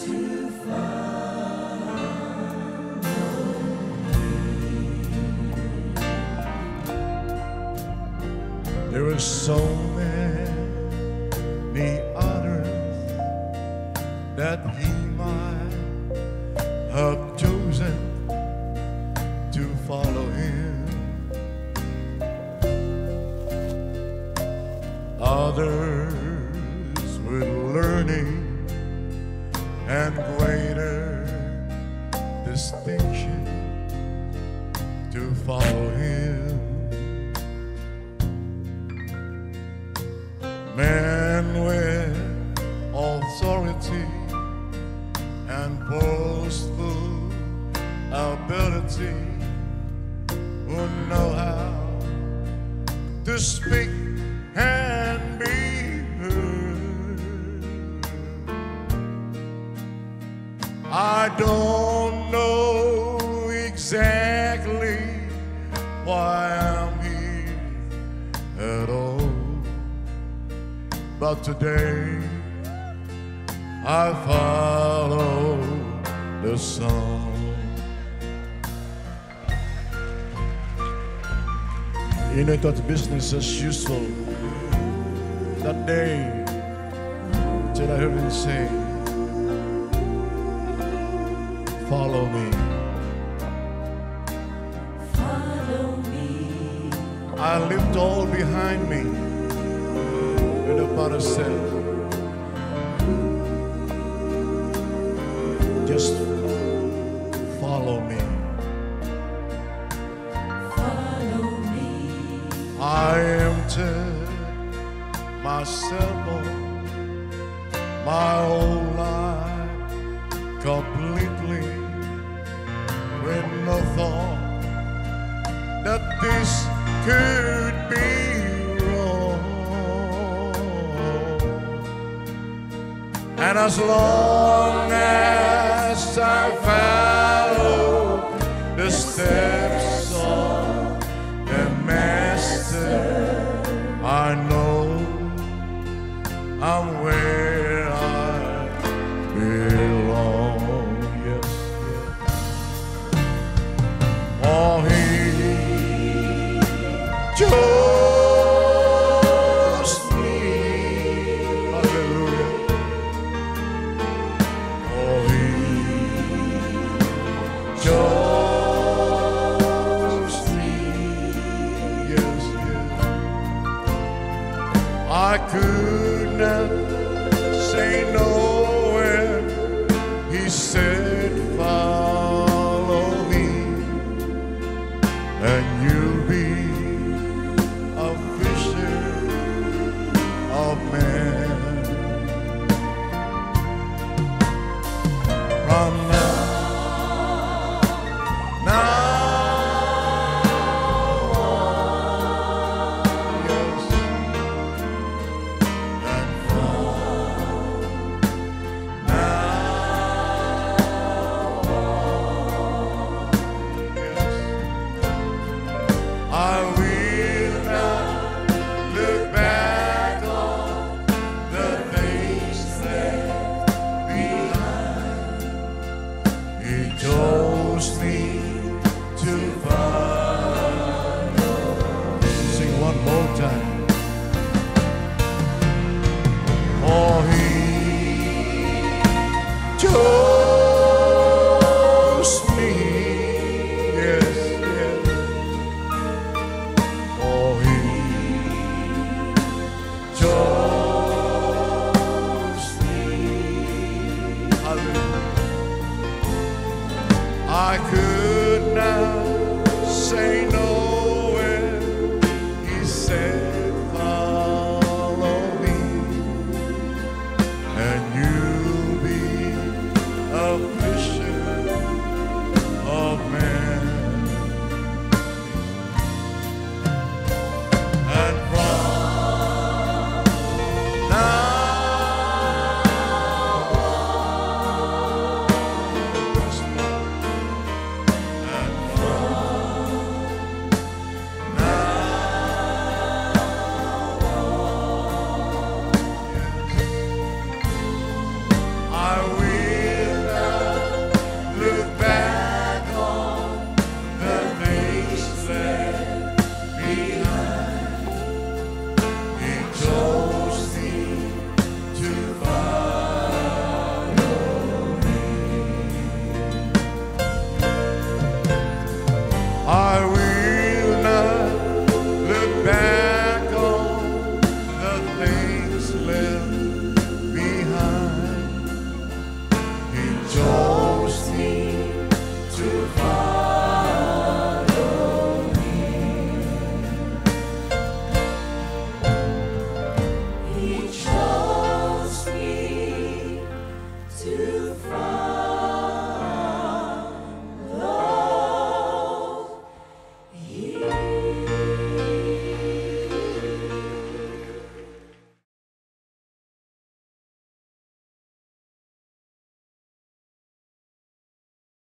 There are so many honors that he might have chosen to follow him. Others and greater distinction to follow him. Man with authority and boastful ability who know how to speak exactly why I'm here at all, but today I follow the song. You know, that business as usual that day till I heard him say, Follow me. I left all behind me. And the father said, Just follow me. Follow me. I emptied myself of my whole life completely with no thought that this could be wrong. And as long as I follow the steps promise. time. For he chose me, yes, yes. For he chose me. Hallelujah. I could not say